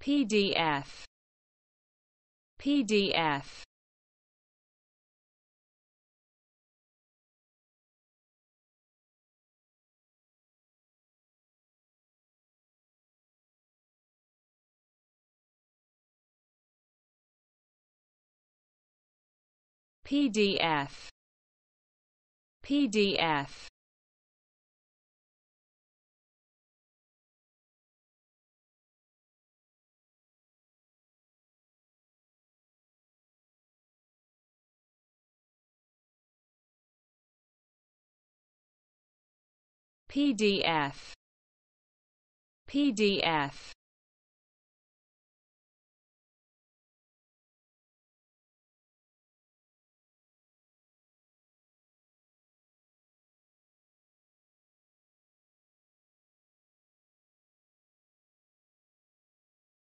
PDF PDF PDF PDF PDF PDF